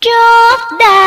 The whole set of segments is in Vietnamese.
trước đà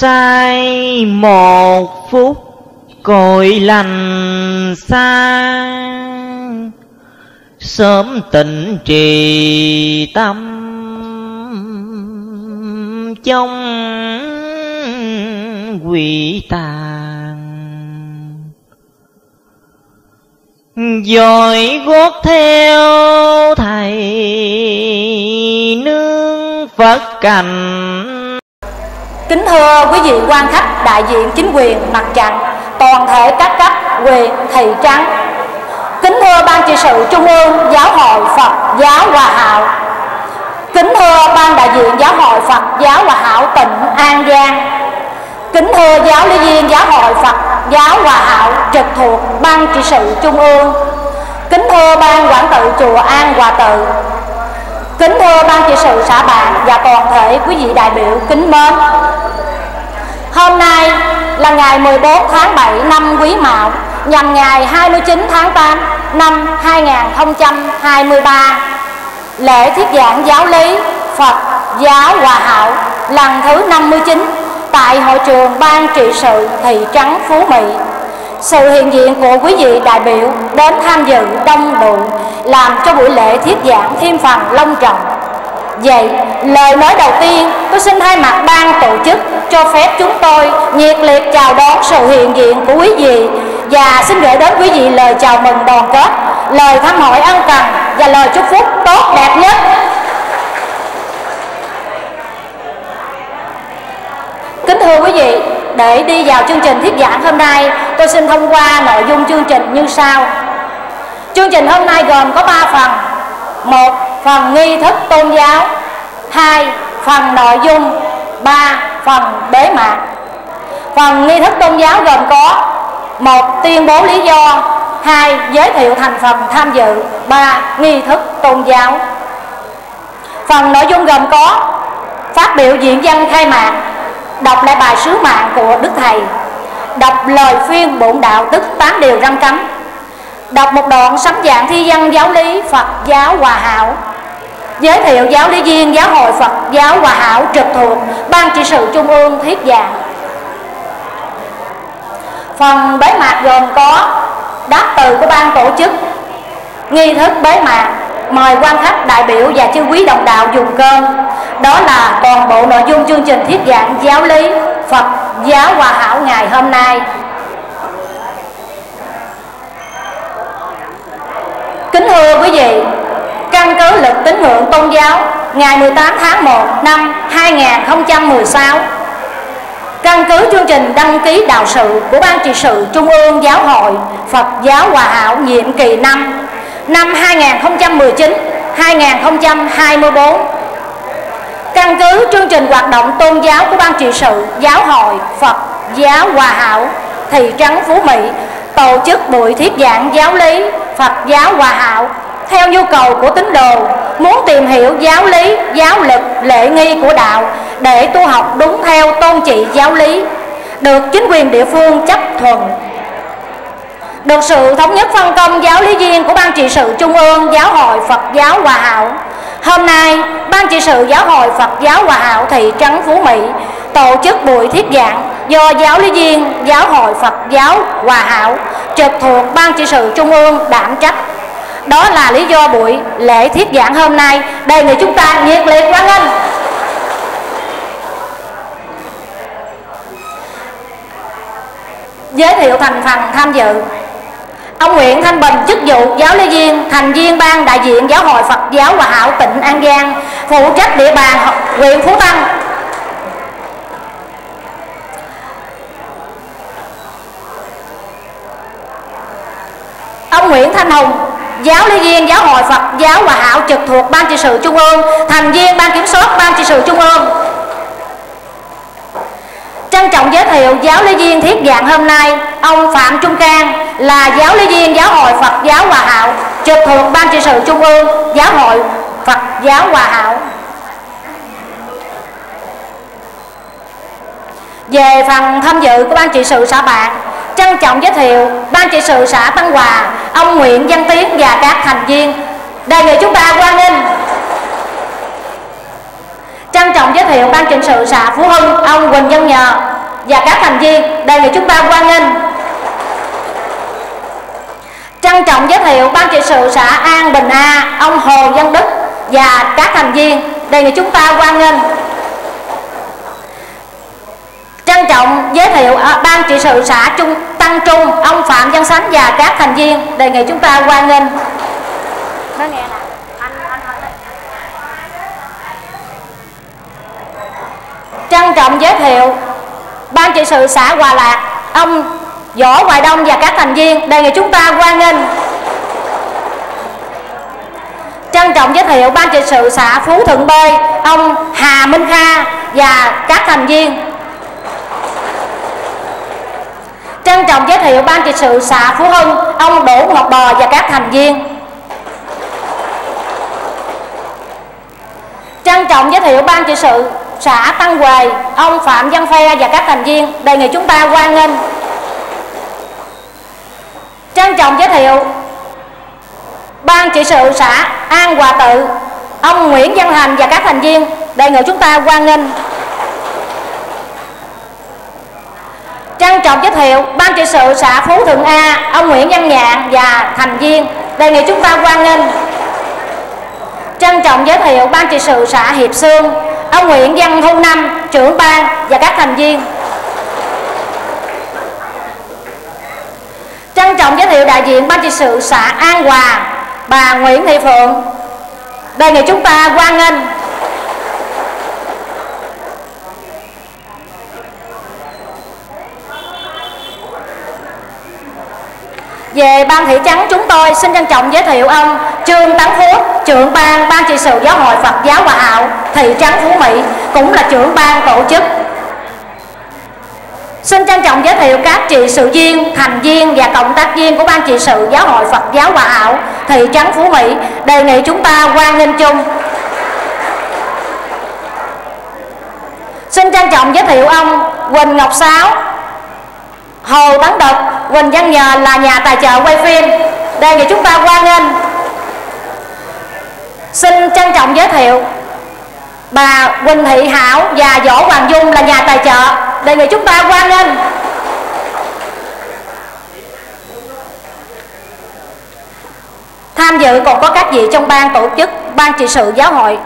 sai một phút cội lành xa. Sớm tỉnh trì tâm trong quỷ tàn. Dội gót theo thầy nương phật cành Kính thưa quý vị quan khách, đại diện chính quyền mặt trận, toàn thể các cấp quyền thị trấn. Kính thưa ban trị sự trung ương giáo hội Phật giáo Hòa Hảo. Kính thưa ban đại diện giáo hội Phật giáo Hòa Hảo tỉnh An Giang. Kính thưa giáo lý viên giáo hội Phật giáo Hòa Hảo trực thuộc ban trị sự trung ương. Kính thưa ban quản tự chùa An Hòa Tự. Kính thưa ban trị sự xã bạn và toàn thể quý vị đại biểu kính mến. Hôm nay là ngày 14 tháng 7 năm Quý Mão, nhằm ngày 29 tháng 8 năm 2023 Lễ thiết giảng giáo lý Phật giáo Hòa Hảo lần thứ 59 tại hội trường ban trị sự thị trấn Phú Mỹ. Sự hiện diện của quý vị đại biểu đến tham dự đông đủ làm cho buổi lễ thiết giảng thêm phần long trọng Vậy, lời nói đầu tiên tôi xin thay mặt ban tổ chức cho phép chúng tôi nhiệt liệt chào đón sự hiện diện của quý vị và xin gửi đến quý vị lời chào mừng đoàn kết, lời thăm hỏi ân cần và lời chúc phúc tốt đẹp nhất. Kính thưa quý vị, để đi vào chương trình thuyết giảng hôm nay, tôi xin thông qua nội dung chương trình như sau. Chương trình hôm nay gồm có 3 phần. một Phần nghi thức tôn giáo. hai Phần nội dung. ba Phần bế mạc. Phần nghi thức tôn giáo gồm có một Tuyên bố lý do hai Giới thiệu thành phần tham dự ba Nghi thức tôn giáo Phần nội dung gồm có Phát biểu diễn văn khai mạc đọc lại bài sứ mạng của Đức Thầy, đọc lời phiên bổn đạo tức tám điều răng cấm, đọc một đoạn sấm dạng thi văn giáo lý Phật giáo Hòa Hảo, giới thiệu giáo lý viên giáo hội Phật giáo Hòa Hảo trực thuộc Ban trị sự Trung ương Thiết Giảng. Phần bế mạc gồm có đáp từ của ban tổ chức, nghi thức bế mạc, mời quan khách đại biểu và chư quý đồng đạo dùng cơm. Đó là toàn bộ nội dung chương trình thuyết giảng giáo lý Phật giáo Hòa Hảo ngày hôm nay. Kính thưa quý vị. Căn cứ lịch tín ngưỡng tôn giáo, Ngày 18 tháng 1 năm 2016 Căn cứ chương trình đăng ký đạo sự của Ban trị sự Trung ương Giáo hội Phật giáo Hòa Hảo nhiệm kỳ năm năm 2019-2024 Căn cứ chương trình hoạt động tôn giáo của Ban trị sự Giáo hội Phật giáo Hòa Hảo, Thị trấn Phú Mỹ Tổ chức buổi thuyết giảng giáo lý Phật giáo Hòa Hảo Theo nhu cầu của tín đồ Muốn tìm hiểu giáo lý, giáo lực, lễ nghi của đạo Để tu học đúng theo tôn trị giáo lý Được chính quyền địa phương chấp thuận. Được sự thống nhất phân công giáo lý viên của Ban trị sự Trung ương Giáo hội Phật giáo Hòa Hảo Hôm nay, Ban trị sự Giáo hội Phật giáo Hòa Hảo thị trấn Phú Mỹ tổ chức buổi thuyết giảng do giáo lý viên Giáo hội Phật giáo Hòa Hảo trực thuộc Ban trị sự Trung ương đảm trách. Đó là lý do buổi lễ thuyết giảng hôm nay đề nghị chúng ta nhiệt liệt hoan nghênh. Giới thiệu thành phần tham dự ông Nguyễn Thanh Bình chức vụ giáo lý viên thành viên ban đại diện giáo hội Phật giáo Hòa Hảo tỉnh An Giang, phụ trách địa bàn huyện Phú Tân Nguyễn Thanh Hùng giáo lý viên giáo hội Phật, giáo Hòa Hảo trực thuộc ban trị sự trung ương, thành viên ban kiểm soát ban trị sự trung ương. Trân trọng giới thiệu giáo lý viên thiết dạng hôm nay, ông Phạm Trung Cang là giáo lý viên giáo hội Phật, giáo Hòa Hảo trực thuộc ban trị sự trung ương, giáo hội Phật, giáo Hòa Hảo. Về phần tham dự của ban trị sự, xã bạn trân trọng giới thiệu ban trị sự xã Tân Hòa, ông Nguyễn Văn Tiến và các thành viên. Đề nghị chúng ta quan nghênh. Trân trọng giới thiệu ban trị sự xã Phú Hưng, ông Quỳnh Văn Nhờ và các thành viên. Đề nghị chúng ta quan nghênh. Trân trọng giới thiệu ban trị sự xã An Bình A, ông Hồ Văn Đức và các thành viên. Đề nghị chúng ta quan nghênh trân trọng giới thiệu à, ban trị sự xã Trung Tăng Trung, ông Phạm Văn Sánh và các thành viên. Đề nghị chúng ta hoan nghênh. Nó nghe nè trân trọng giới thiệu, ban trị sự xã Hòa Lạc, ông Võ Hoài Đông và các thành viên. Đề nghị chúng ta hoan nghênh. Trân trọng giới thiệu ban trị sự xã Phú Thuận B ông Hà Minh Kha và các thành viên. Trân trọng giới thiệu ban trị sự xã Phú Hưng, ông Đỗ Ngọc Bò và các thành viên. Trân trọng giới thiệu ban trị sự xã Tăng Huệ, ông Phạm Văn Phe và các thành viên. Đề nghị chúng ta quan nghênh. Trân trọng giới thiệu ban trị sự xã An Hòa Tự, ông Nguyễn Văn Thành và các thành viên. Đề nghị chúng ta quan nghênh. Trân trọng giới thiệu ban trị sự xã Phú Thượng A, ông Nguyễn Văn Nhạn và thành viên. Đề nghị chúng ta quan nghênh. Trân trọng giới thiệu ban trị sự xã Hiệp Sương ông Nguyễn Văn Thu Năm, trưởng ban và các thành viên. Trân trọng giới thiệu đại diện ban trị sự xã An Hòa, bà Nguyễn Thị Phượng. Đề nghị chúng ta quan nghênh. Về ban thị trấn chúng tôi xin trân trọng giới thiệu ông Trương Tấn Phước, trưởng ban ban trị sự giáo hội Phật giáo Hòa Hảo, thị trấn Phú Mỹ, cũng là trưởng ban tổ chức. Xin trân trọng giới thiệu các trị sự viên, thành viên và cộng tác viên của ban trị sự giáo hội Phật giáo Hòa Hảo, thị trấn Phú Mỹ, đề nghị chúng ta quan nghênh chung. Xin trân trọng giới thiệu ông Quỳnh Ngọc Sáu, Hồ Tấn Đực, Quỳnh Văn Nhờ là nhà tài trợ quay phim. Đề nghị chúng ta quan nghênh Xin trân trọng giới thiệu Bà Quỳnh Thị Hảo và Võ Hoàng Dung là nhà tài trợ. Đề nghị chúng ta quan nghênh Tham dự còn có các vị trong ban tổ chức Ban trị sự giáo hội.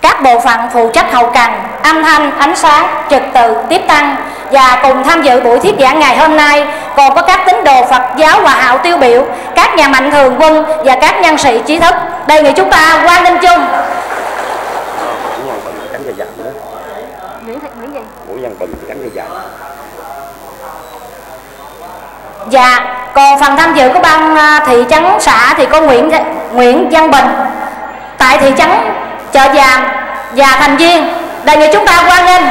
Các bộ phận phụ trách hậu cần Âm thanh, ánh sáng, trực tự, tiếp tăng và cùng tham dự buổi thuyết giảng ngày hôm nay còn có các tín đồ Phật giáo hòa hảo tiêu biểu, các nhà mạnh thường quân và các nhân sĩ trí thức. Đề nghị chúng ta quan ninh chung. Bình Dạ, còn phần tham dự của ban à, thị trấn xã thì có Nguyễn Nguyễn Văn Bình tại thị trấn Chợ Giàng và thành viên. Đề nghị chúng ta quan nghênh.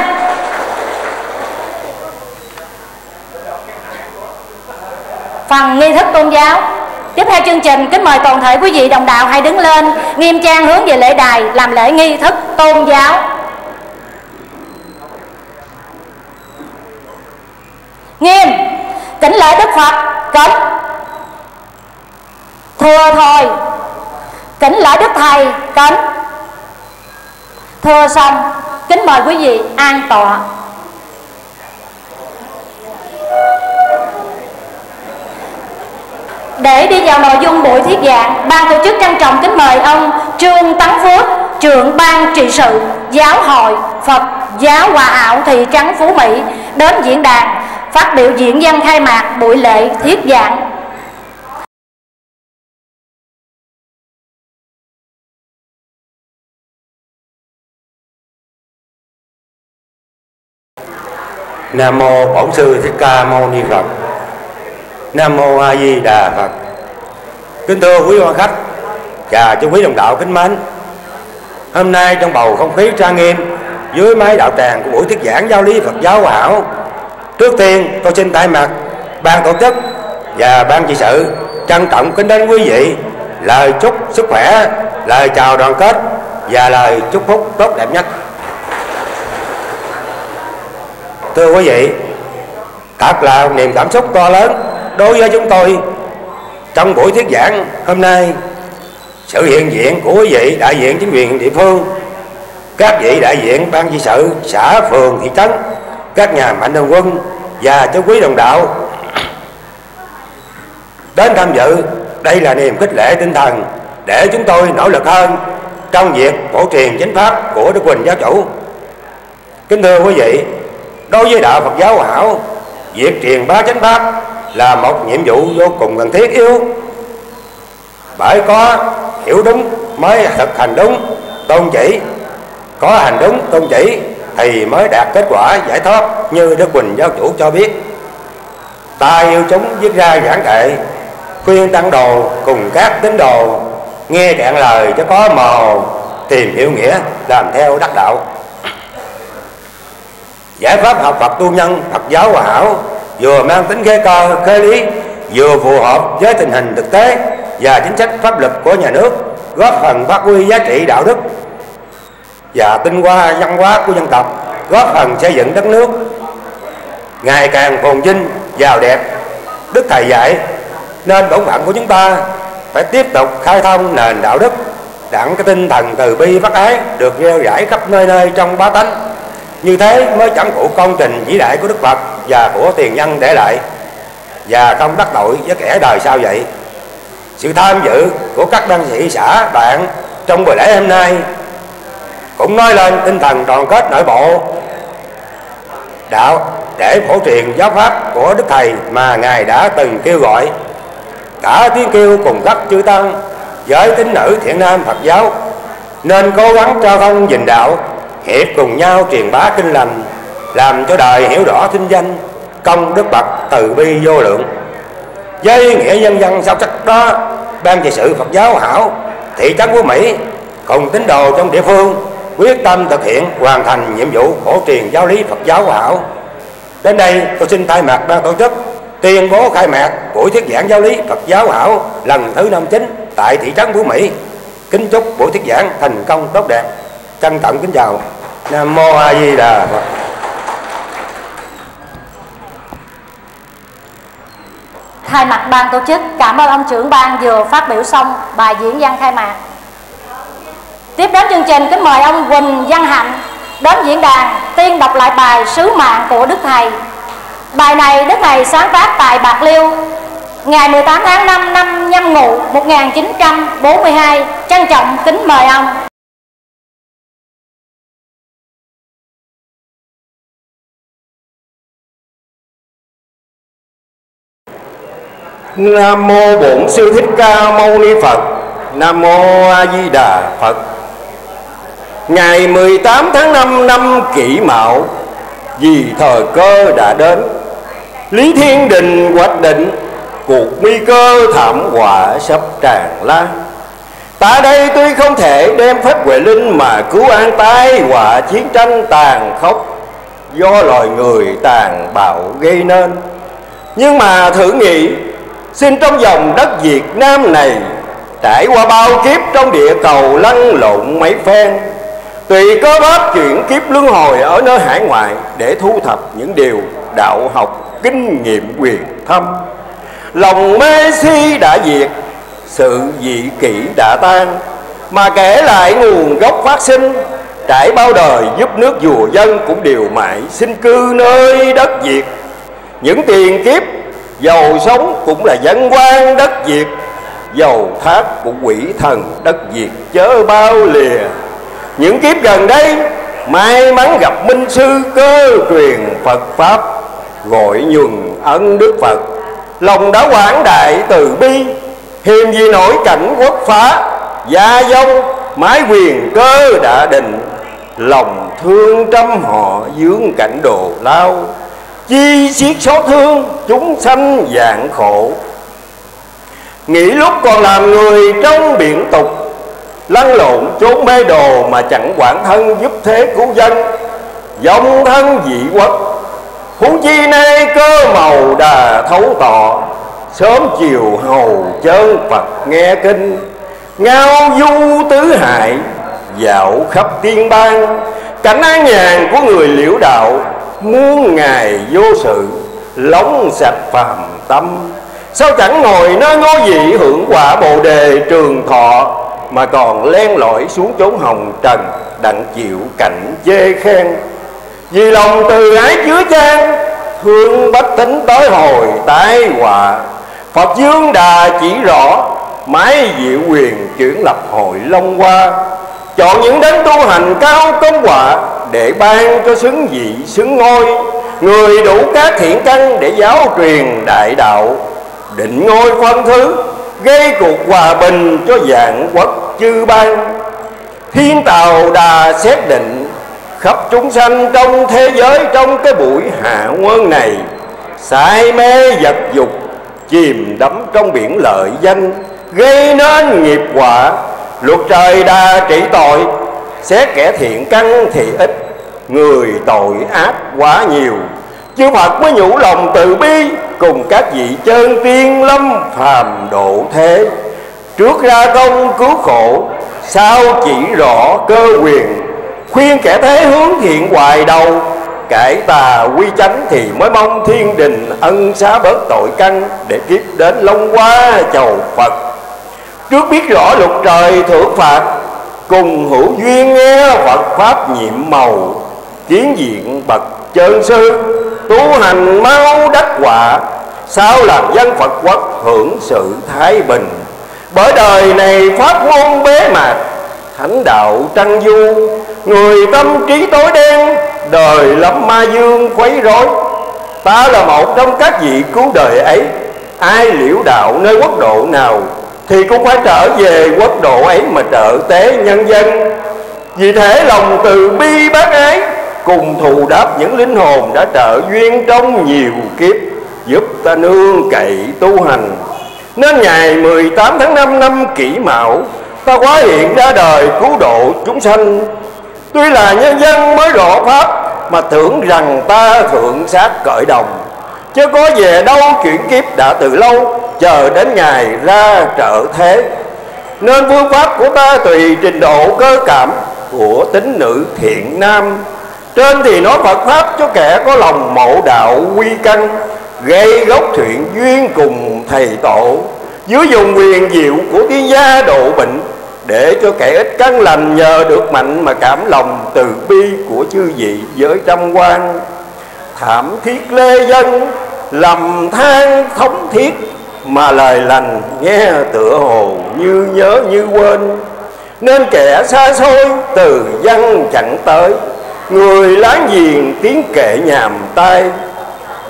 Phần nghi thức tôn giáo. Tiếp theo chương trình, kính mời toàn thể quý vị đồng đạo hãy đứng lên, nghiêm trang hướng về lễ đài, làm lễ nghi thức tôn giáo. Nghiêm kính lễ đức phật, kính. Thưa thôi kính lễ đức thầy, kính. Thưa xong, kính mời quý vị an tọa. Để đi vào nội dung buổi thuyết giảng, ban tổ chức trân trọng kính mời ông Trương Tấn Phước, trưởng ban trị sự Giáo hội Phật giáo Hòa Hảo thị trấn Phú Mỹ đến diễn đàn phát biểu diễn văn khai mạc buổi lễ thuyết giảng Nam mô Bổn sư Thích Ca Mâu Ni Phật. Nam mô A Di Đà Phật. Kính thưa quý quan khách và chú quý đồng đạo kính mến. Hôm nay trong bầu không khí trang nghiêm dưới mái đạo tràng của buổi thuyết giảng giáo lý Phật giáo Hảo. Trước tiên tôi xin thay mặt ban tổ chức và ban trị sự trân trọng kính đến quý vị lời chúc sức khỏe, lời chào đoàn kết và lời chúc phúc tốt đẹp nhất. Thưa quý vị, thật là niềm cảm xúc to lớn đối với chúng tôi trong buổi thuyết giảng hôm nay. Sự hiện diện của quý vị đại diện chính quyền địa phương, các vị đại diện ban di sự xã, phường, thị trấn, các nhà mạnh thường quân và chú quý đồng đạo đến tham dự đây là niềm khích lệ tinh thần để chúng tôi nỗ lực hơn trong việc phổ truyền chính pháp của Đức Quỳnh Giáo Chủ. Kính thưa quý vị, đối với đạo Phật giáo Hảo, việc truyền bá chính pháp là một nhiệm vụ vô cùng cần thiết yếu. Bởi có hiểu đúng mới thực hành đúng, tôn chỉ, có hành đúng tôn chỉ thì mới đạt kết quả giải thoát như Đức Quỳnh Giáo Chủ cho biết. Ta yêu chúng viết ra giảng kệ khuyên tăng đồ cùng các tín đồ nghe đạn lời cho có màu tìm hiểu nghĩa làm theo đắc đạo giải pháp học Phật tu nhân Phật giáo hòa hảo vừa mang tính khế cơ khế lý, vừa phù hợp với tình hình thực tế và chính sách pháp luật của nhà nước, góp phần phát huy giá trị đạo đức và tinh hoa văn hóa của dân tộc, góp phần xây dựng đất nước ngày càng phồn vinh, giàu đẹp, đức thầy dạy. Nên bổn phận của chúng ta phải tiếp tục khai thông nền đạo đức, đặng cái tinh thần từ bi bác ái được gieo rải khắp nơi nơi trong bá tánh như thế mới chẳng phụ công trình vĩ đại của đức phật và của tiền nhân để lại, và không đắc tội với kẻ đời sau vậy. Sự tham dự của các đơn vị xã bạn trong buổi lễ hôm nay cũng nói lên tinh thần đoàn kết nội bộ, đạo để phổ truyền giáo pháp của đức thầy mà ngài đã từng kêu gọi cả tiếng kêu cùng các chư tăng với tín nữ thiện nam Phật giáo nên cố gắng trao thông dình đạo hiệp cùng nhau truyền bá kinh lành, làm cho đời hiểu rõ kinh danh công đức bậc từ bi vô lượng với nghĩa nhân dân sâu sắc đó, ban trị sự Phật giáo hảo, thị trấn Phú Mỹ cùng tín đồ trong địa phương quyết tâm thực hiện hoàn thành nhiệm vụ phổ truyền giáo lý Phật giáo hảo đến đây tôi xin thay mặt ban tổ chức tuyên bố khai mạc buổi thuyết giảng giáo lý Phật giáo hảo lần thứ năm chín tại thị trấn Phú Mỹ. Kính chúc buổi thuyết giảng thành công tốt đẹp. Trân trọng kính chào. Nam mô A Di Đà Phật. Thay mặt ban tổ chức, cảm ơn ông trưởng ban vừa phát biểu xong bài diễn văn khai mạc. Tiếp đến chương trình, kính mời ông Quỳnh Văn Hạnh đến diễn đàn tiên đọc lại bài Sứ mạng của Đức Thầy Bài này Đức Thầy sáng tác tại Bạc Liêu Ngày 18 tháng 5 năm nhâm ngụ 1942 Trân trọng kính mời ông Nam mô Bổn Sư Thích Ca Mâu Ni Phật. Nam mô A Di Đà Phật. Ngày 18 tháng 5 năm kỷ mão, Vì thời cơ đã đến, Lý Thiên Đình hoạch định Cuộc nguy cơ thảm họa sắp tràn lan. Ta đây tuy không thể đem phép huệ linh Mà cứu an tai họa chiến tranh tàn khốc Do loài người tàn bạo gây nên, Nhưng mà thử nghĩ Xin trong dòng đất Việt Nam này, Trải qua bao kiếp trong địa cầu lăn lộn mấy phen, Tùy có bác chuyển kiếp luân hồi ở nơi hải ngoại Để thu thập những điều đạo học kinh nghiệm quyền thâm. Lòng mê si đã diệt, sự dị kỷ đã tan, mà kể lại nguồn gốc phát sinh, trải bao đời giúp nước vua dân cũng đều mãi sinh cư nơi đất việt. Những tiền kiếp dầu sống cũng là dân quan đất việt. Dầu thác cũng quỷ thần đất việt chớ bao lìa. Những kiếp gần đây, may mắn gặp minh sư cơ truyền phật pháp. Gọi nhuần ân đức phật, lòng đã quảng đại từ bi. Hiềm gì nổi cảnh quốc phá, gia dông, mái quyền cơ đã định. Lòng thương trăm họ dướng cảnh đồ lao. Chi xiết xót thương, chúng sanh dạng khổ. Nghĩ lúc còn làm người trong biển tục, Lăn lộn trốn mê đồ mà chẳng quản thân giúp thế cứu dân. Dòng thân dị quốc, Huống chi nay cơ màu đà thấu tọ, Sớm chiều hầu chơn Phật nghe kinh. Ngao du tứ hại Dạo khắp tiên bang, Cảnh an nhàn của người liễu đạo. Muôn ngày vô sự, Lóng sạch phàm tâm. Sao chẳng ngồi nơi ngôi vị hưởng quả bồ đề trường thọ, Mà còn len lỏi xuống chốn hồng trần, Đặng chịu cảnh chê khen. Vì lòng từ ái chứa chan Thương bách tính tới hồi tái họa. Phật Dương Đà chỉ rõ, Mái diệu quyền chuyển lập hội Long Hoa. Chọn những đấng tu hành cao công quả Để ban cho xứng vị, xứng ngôi, Người đủ các thiện căn để giáo truyền đại đạo, Định ngôi phân thứ, Gây cuộc hòa bình cho dạng quốc chư ban. Thiên tàu đà xét định, Khắp chúng sanh trong thế giới Trong cái buổi hạ quân này Sai mê vật dục, Chìm đắm trong biển lợi danh, Gây nên nghiệp quả Luật trời đa trị tội Xét kẻ thiện căn thì ít, Người tội ác quá nhiều. Chư Phật mới nhủ lòng từ bi, Cùng các vị chân tiên lâm phàm độ thế. Trước ra công cứu khổ Sau chỉ rõ cơ quyền? Khuyên kẻ thế hướng thiện hoài đầu, Cải tà quy chánh thì mới mong thiên đình ân xá bớt tội căn Để kiếp đến long hoa chầu Phật. Trước biết rõ luật trời thưởng phạt Cùng hữu duyên nghe Phật Pháp nhiệm màu Tiến diện bậc chân sư, Tu hành mau đắc quả, Sao làm dân Phật quốc hưởng sự thái bình. Bởi đời này Pháp ngôn bế mạc, Thánh đạo trăng du, Người tâm trí tối đen, Đời lắm ma dương quấy rối. Ta là một trong các vị cứu đời ấy, Ai liễu đạo nơi quốc độ nào thì cũng phải trở về quốc độ ấy mà trợ tế nhân dân. Vì thế lòng từ bi bác ái, Cùng thù đáp những linh hồn đã trợ duyên trong nhiều kiếp, Giúp ta nương cậy tu hành. Nên ngày 18 tháng 5 năm kỷ mão, Ta hóa hiện ra đời cứu độ chúng sanh. Tuy là nhân dân mới rõ Pháp, Mà tưởng rằng ta thượng sát cởi đồng. Chứ có về đâu chuyển kiếp đã từ lâu Chờ đến ngày ra trợ thế. Nên phương pháp của ta tùy trình độ cơ cảm Của tính nữ thiện nam. Trên thì nói Phật Pháp cho kẻ có lòng mộ đạo quy căn, Gây gốc thiện duyên cùng thầy tổ. Dưới dùng quyền diệu của tiên gia độ bệnh để cho kẻ ít căn lành nhờ được mạnh mà cảm lòng từ bi của chư vị với trăm quan. Thảm thiết lê dân, lầm than thống thiết mà lời lành nghe tựa hồ như nhớ như quên. Nên kẻ xa xôi từ dân chẳng tới. Người láng giềng tiếng kệ nhàm tai.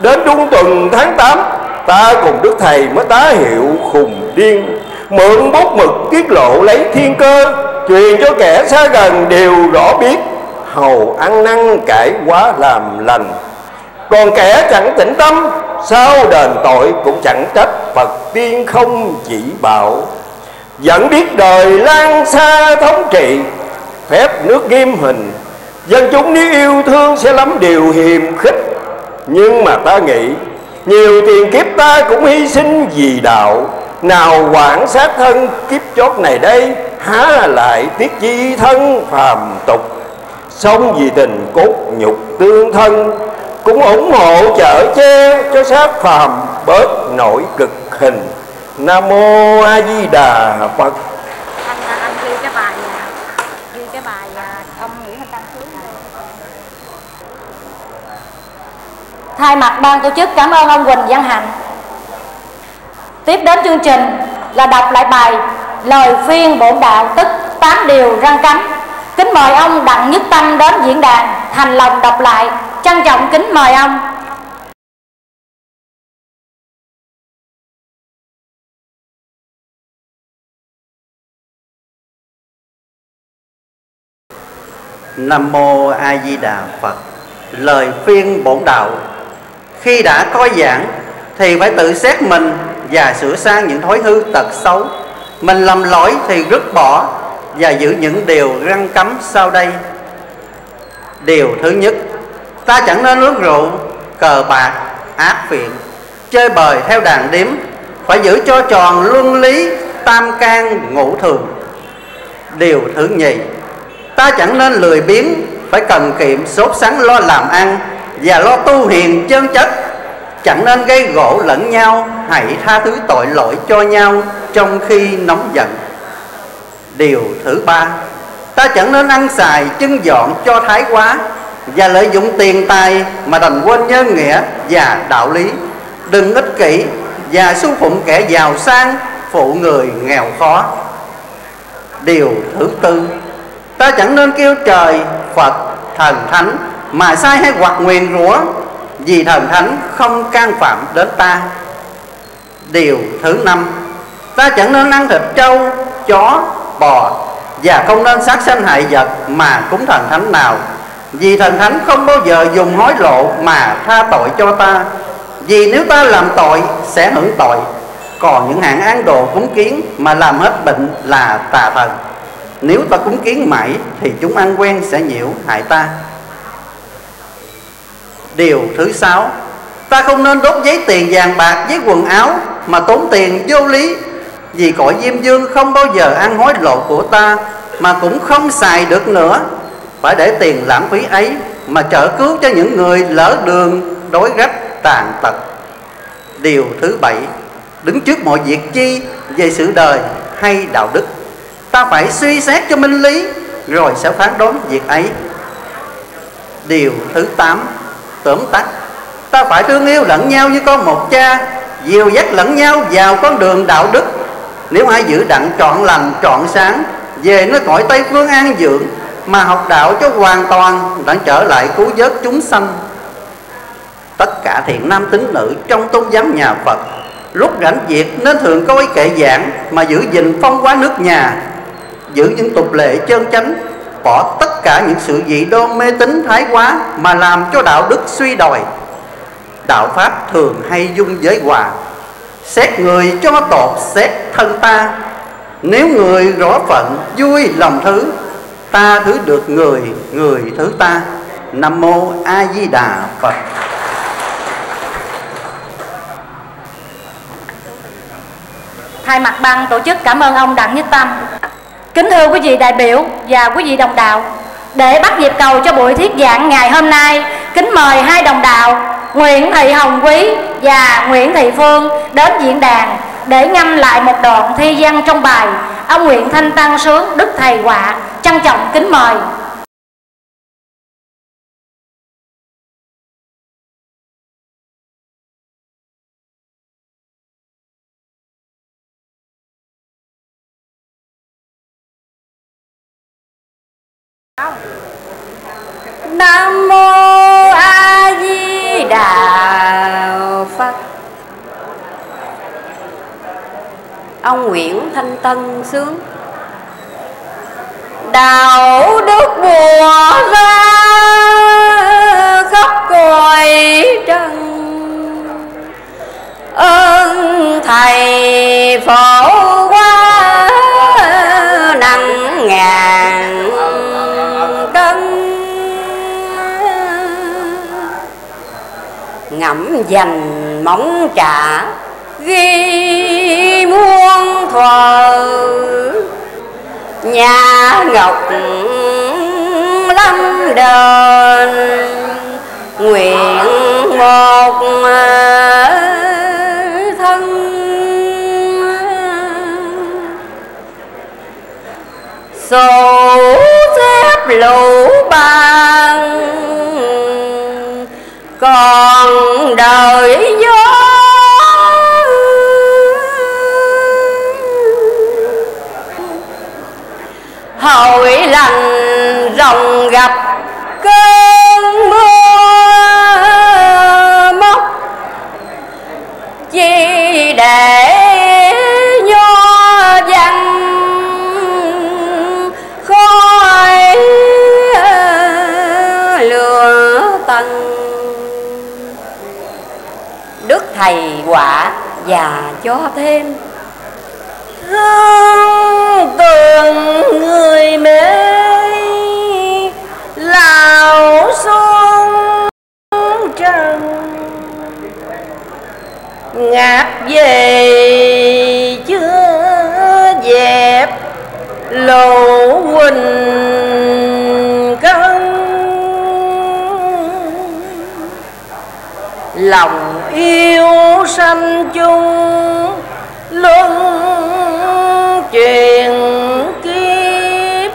Đến đúng tuần tháng 8 ta cùng đức thầy mới tá hiệu khùng điên. Mượn bút mực tiết lộ lấy thiên cơ, Truyền cho kẻ xa gần đều rõ biết. Hầu ăn năn cải quá làm lành còn kẻ chẳng tĩnh tâm, Sao đền tội cũng chẳng trách. Phật tiên không chỉ bảo, Vẫn biết đời lan xa thống trị, Phép nước nghiêm hình. Dân chúng nếu yêu thương sẽ lắm điều hiềm khích. Nhưng mà ta nghĩ, Nhiều tiền kiếp ta cũng hy sinh vì đạo. Nào quản sát thân kiếp chót này đây, Há lại tiết chi thân phàm tục. Sống vì tình cốt nhục tương thân cũng ủng hộ chở che cho xác phàm bớt nổi cực hình. Nam Mô A Di Đà Phật. Anh anh ghi cái bài à, ghi cái bài à, ông Nguyễn Thanh Tăng xuống thay mặt ban tổ chức cảm ơn ông Quỳnh Văn Hạnh. Tiếp đến chương trình là đọc lại bài lời phiên bổn đạo tức tám điều răng cấm. Kính mời ông đặng nhất tâm đến diễn đàn thành lòng đọc lại trân trọng kính mời ông. Nam mô A Di Đà Phật. Lời phiên bổn đạo. Khi đã coi giảng, thì phải tự xét mình và sửa sang những thói hư tật xấu. Mình lầm lỗi thì rứt bỏ và giữ những điều răng cấm sau đây. Điều thứ nhất ta chẳng nên uống rượu, cờ bạc, ác phiện, chơi bời theo đàn điếm, phải giữ cho tròn luân lý tam can ngũ thường. Điều thứ nhì, ta chẳng nên lười biếng, phải cần kiệm sốt sắng lo làm ăn và lo tu hiền chân chất. Chẳng nên gây gỗ lẫn nhau, hãy tha thứ tội lỗi cho nhau trong khi nóng giận. Điều thứ ba, ta chẳng nên ăn xài chân dọn cho thái quá và lợi dụng tiền tài mà đành quên nhân nghĩa và đạo lý. Đừng ích kỷ và xu phụng kẻ giàu sang, phụ người nghèo khó. Điều thứ tư, ta chẳng nên kêu trời phật thần thánh mà sai hay hoặc nguyền rủa, vì thần thánh không can phạm đến ta. Điều thứ năm, ta chẳng nên ăn thịt trâu, chó, bò và không nên sát sanh hại vật mà cúng thần thánh nào vì thần thánh không bao giờ dùng hối lộ mà tha tội cho ta. Vì nếu ta làm tội, sẽ hưởng tội. Còn những hạng án đồ cúng kiến mà làm hết bệnh là tà thần. Nếu ta cúng kiến mãi, thì chúng ăn quen sẽ nhiễu hại ta. Điều thứ sáu, ta không nên đốt giấy tiền vàng bạc với quần áo mà tốn tiền vô lý. Vì cõi diêm dương không bao giờ ăn hối lộ của ta, mà cũng không xài được nữa phải để tiền lãng phí ấy mà trợ cứu cho những người lỡ đường đối rách, tàn tật. Điều thứ bảy, đứng trước mọi việc chi về sự đời hay đạo đức. Ta phải suy xét cho minh lý, rồi sẽ phán đoán việc ấy. Điều thứ tám, tóm tắt. Ta phải thương yêu lẫn nhau như con một cha, dìu dắt lẫn nhau vào con đường đạo đức. Nếu ai giữ đặng trọn lành, trọn sáng, về nơi cõi tây phương an dưỡng mà học đạo cho hoàn toàn đã trở lại cứu vớt chúng sanh. Tất cả thiện nam tín nữ trong tôn giáo nhà phật, lúc rảnh việc nên thường coi kệ giảng mà giữ gìn phong hóa nước nhà, giữ những tục lệ chân chánh, bỏ tất cả những sự dị đoan mê tín thái quá mà làm cho đạo đức suy đồi. Đạo pháp thường hay dung giới hòa, xét người cho tột, xét thân ta. Nếu người rõ phận, vui lòng thứ ta thứ được người người thứ ta. Nam mô a di đà phật. Thay mặt ban tổ chức cảm ơn ông đặng nhất tâm. Kính thưa quý vị đại biểu và quý vị đồng đạo, để bắt nhịp cầu cho buổi thuyết giảng ngày hôm nay, kính mời hai đồng đạo Nguyễn Thị Hồng Quý và Nguyễn Thị Phương đến diễn đàn để ngâm lại một đoạn thi văn trong bài ông Nguyễn Thanh Tăng Sướng Đức Thầy Họa trân trọng kính mời. Nam mô Ông Nguyễn Thanh Tân sướng. Đạo đức mùa ra khắp cõi trần. Ơn thầy phổ quá nặng ngàn cân. Ngẫm dành móng trả ghi muôn thuở nhà ngọc lâm đền, nguyện một thân. Sổ xếp lũ bàn còn đời thầy quả và cho thêm. Hương tường người mê lão xuân trần. Ngạc về chưa dẹp lộ quỳnh lòng yêu sanh chung luân truyền kiếp.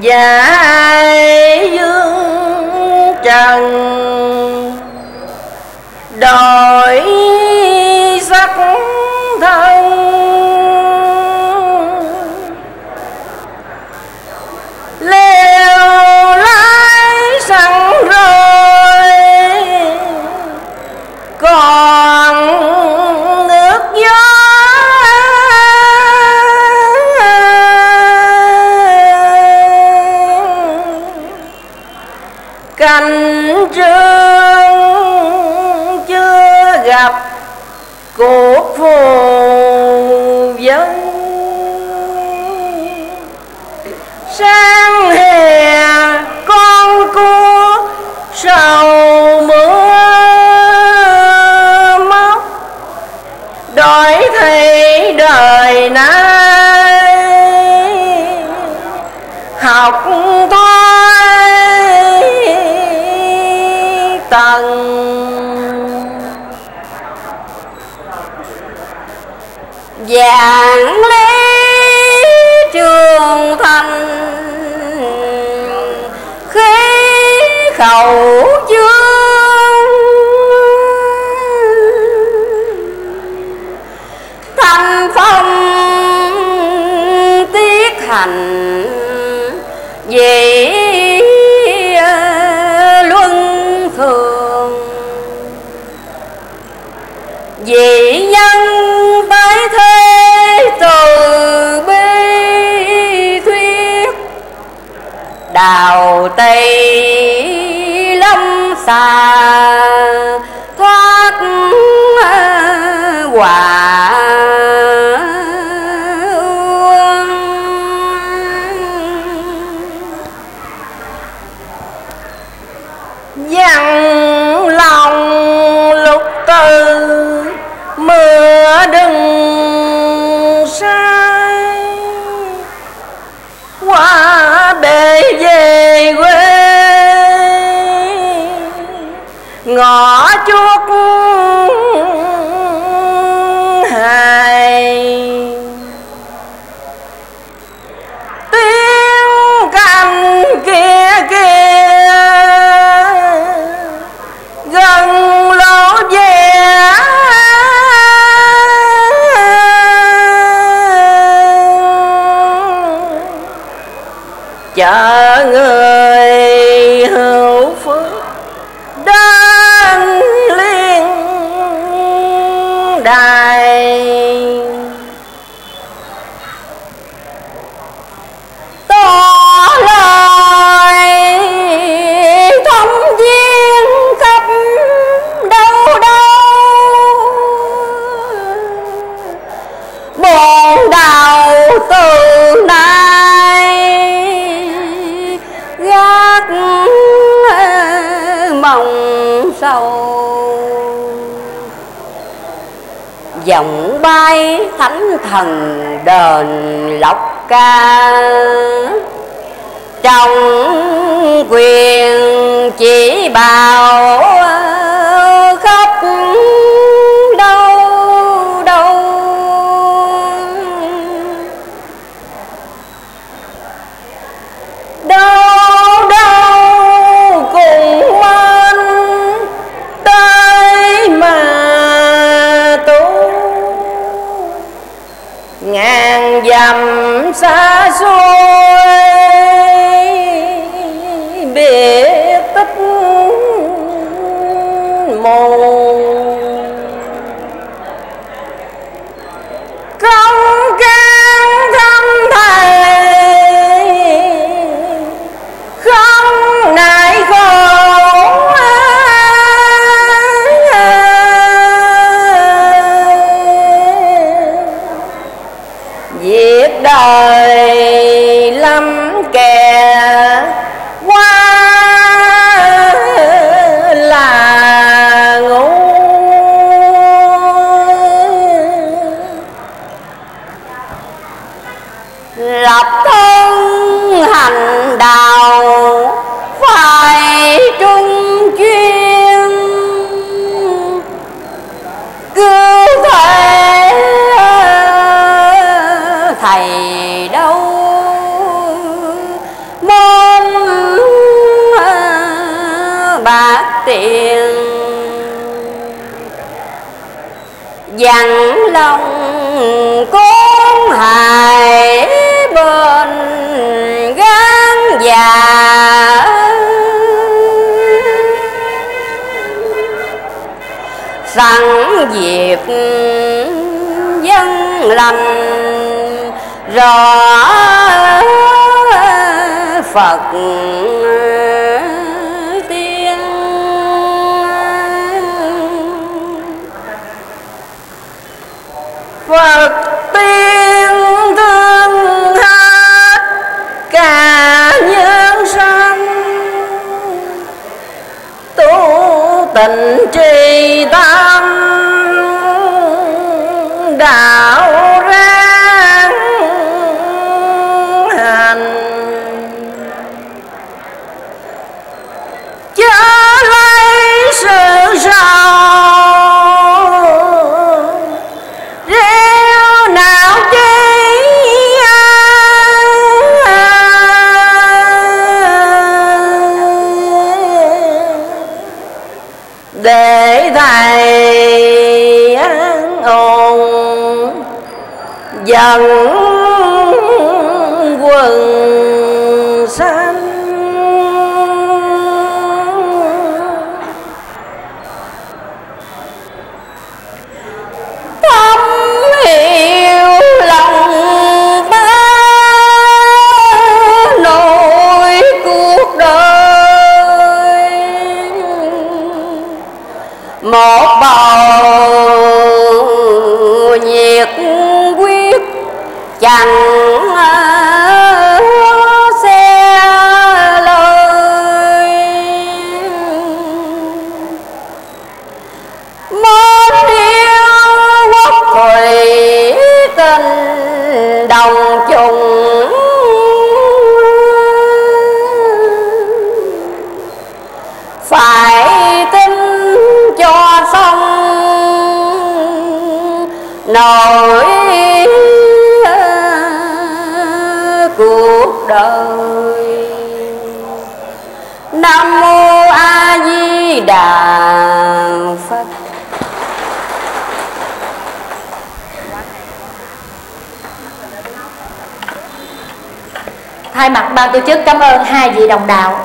Dài dương trần đổi sắc đời nay học thôi tầng. Giảng lý trường thành khí khẩu tiết hành chờ người. Bay thánh thần đền lộc ca. Trong quyền chỉ bảo sẵn dịp dân lành rõ Phật tiên. Phật tiên thương hết cả tình tịnh tâm đạo. Dần quần đà phật. Thay mặt ban tổ chức cảm ơn hai vị đồng đạo.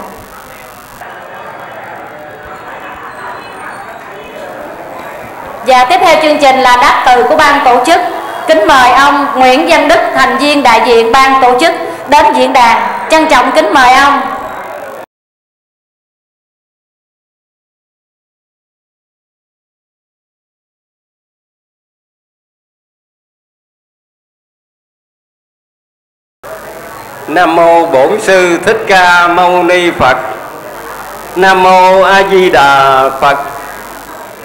Và tiếp theo chương trình là đáp từ của ban tổ chức. Kính mời ông Nguyễn Văn Đức, thành viên đại diện ban tổ chức đến diễn đàn. Trân trọng kính mời ông. Nam mô Bổn sư Thích Ca Mâu Ni Phật. Nam mô A Di Đà Phật.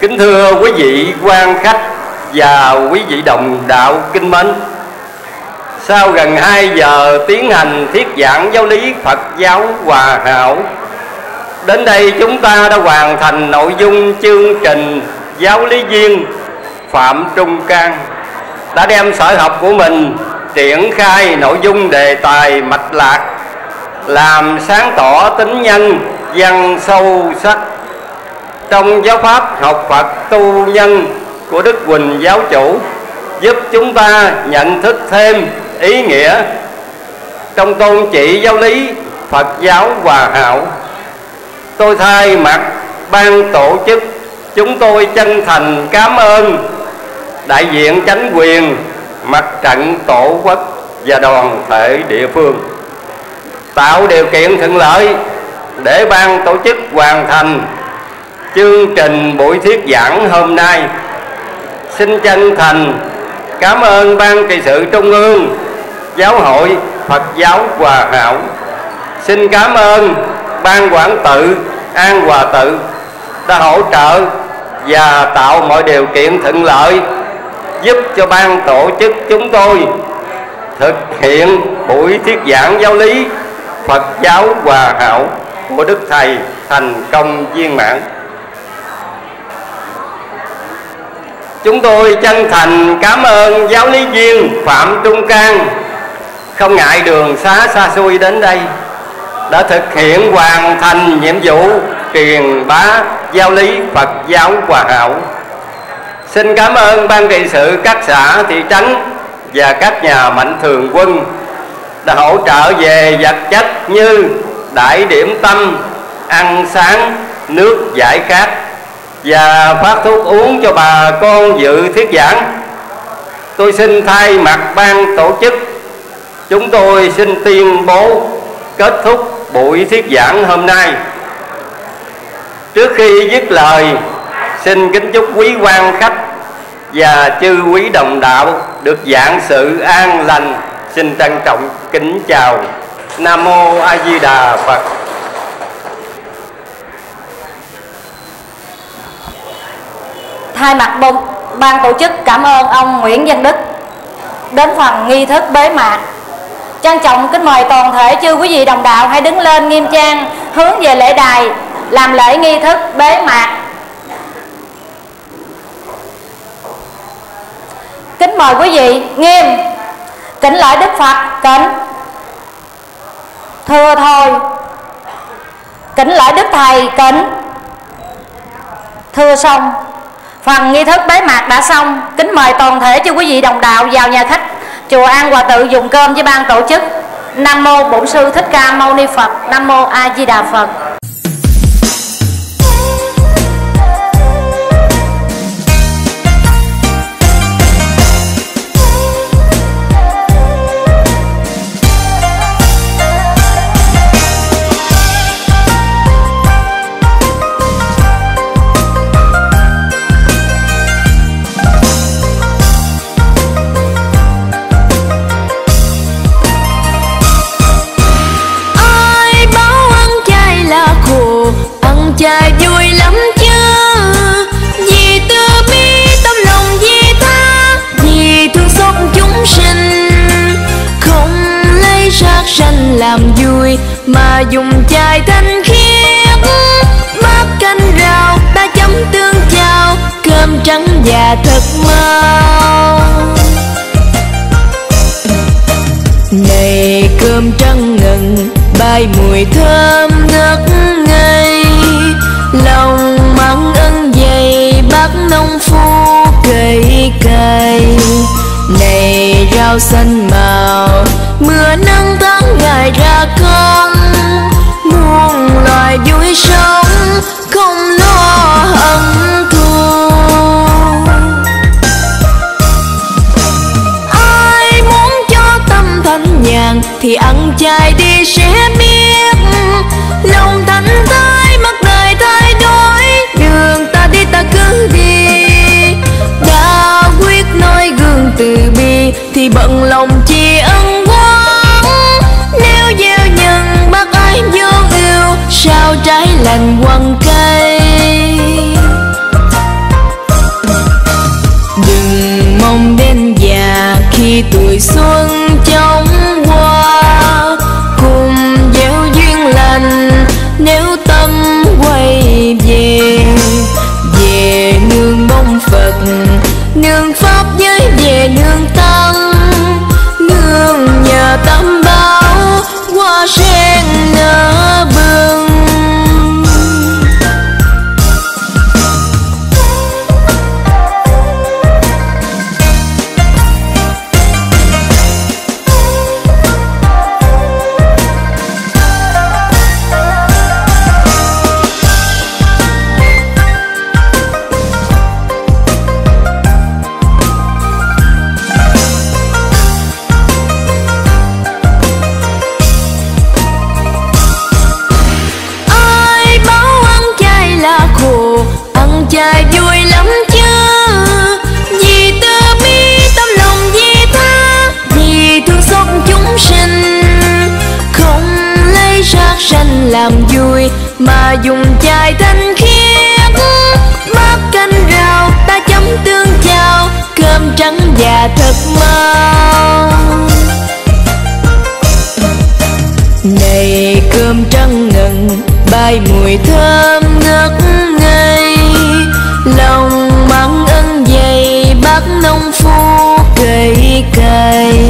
Kính thưa quý vị quan khách và quý vị đồng đạo kinh mến. Sau gần 2 giờ tiến hành thuyết giảng giáo lý Phật giáo hòa hảo, Đến đây chúng ta đã hoàn thành nội dung chương trình giáo lý viên Phạm Trung Cang Đã đem sở học của mình triển khai nội dung đề tài mạch lạc Làm sáng tỏ tính nhân văn sâu sắc Trong giáo pháp học Phật tu nhân của Đức Quỳnh Giáo Chủ Giúp chúng ta nhận thức thêm ý nghĩa trong tôn trị giáo lý Phật giáo hòa hảo. Tôi thay mặt ban tổ chức chúng tôi chân thành cảm ơn đại diện chánh quyền, mặt trận tổ quốc và đoàn thể địa phương. Tạo điều kiện thuận lợi để ban tổ chức hoàn thành chương trình buổi thuyết giảng hôm nay. Xin chân thành cảm ơn ban trị sự trung ương, giáo hội Phật giáo Hòa Hảo. Xin cảm ơn ban quản tự An Hòa tự đã hỗ trợ và tạo mọi điều kiện thuận lợi giúp cho ban tổ chức chúng tôi thực hiện buổi thuyết giảng giáo lý Phật giáo Hòa Hảo của Đức Thầy thành công viên mãn. Chúng tôi chân thành cảm ơn giáo lý viên Phạm Trung Cang không ngại đường xá xa xôi đến đây, đã thực hiện hoàn thành nhiệm vụ truyền bá giáo lý Phật giáo Hòa Hảo. Xin cảm ơn ban trị sự các xã thị trấn và các nhà mạnh thường quân đã hỗ trợ về vật chất như đại điểm tâm, ăn sáng, nước giải khát và phát thuốc uống cho bà con dự thuyết giảng. Tôi xin thay mặt ban tổ chức, chúng tôi xin tuyên bố kết thúc buổi thuyết giảng hôm nay. Trước khi dứt lời, xin kính chúc quý quan khách và chư quý đồng đạo được giảng sự an lành. Xin trân trọng kính chào. Nam mô A Di Đà Phật. Thay mặt bông, ban tổ chức cảm ơn ông Nguyễn Văn Đức đến phần nghi thức bế mạc. Trân trọng kính mời toàn thể chư quý vị đồng đạo hãy đứng lên nghiêm trang hướng về lễ đài làm lễ nghi thức bế mạc. Kính mời quý vị nghiêm. Kính lại Đức Phật, kính thưa thôi kính lại Đức Thầy, kính thưa xong phần nghi thức bế mạc đã xong. Kính mời toàn thể cho quý vị đồng đạo vào nhà khách chùa An Hòa Tự dùng cơm với ban tổ chức. Nam mô Bổn sư Thích Ca Mâu Ni Phật. Nam mô A Di Đà Phật. Mà dùng chai thanh khiết. Bát canh rau ba chấm tương chao cơm trắng và thật mau này cơm trắng ngần, bay mùi thơm ngất ngây. Lòng mặn ân dày bác nông phu cây cày này rau xanh màu, mưa nắng tháng ngày ra con vui sống không lo hận thù. Ai muốn cho tâm thanh nhàn thì ăn chay đi sẽ biết. Lòng thanh thái mặt đời thay đổi, đường ta đi ta cứ đi. Đã quyết nói gương từ bi thì bận lòng chi ân làm vui mà dùng chai thanh khiết bát canh rau, ta chấm tương chao, cơm trắng và thật mau này cơm trắng ngần, bay mùi thơm ngất ngây lòng mặn ân dày bác nông phu cây cây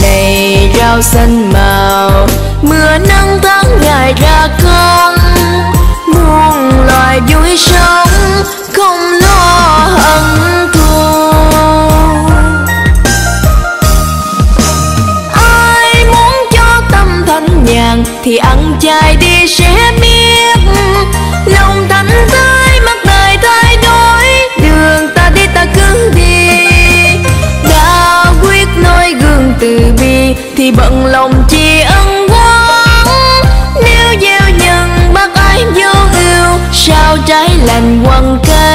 này rau xanh màu, mưa nắng tháng ngày ra con. Muôn loài vui sống không lo hận thù. Ai muốn cho tâm thanh nhàn thì ăn thì bận lòng chi ân quán. Nếu gieo nhân bác ái vô ưu, sao trái lành quăng cây?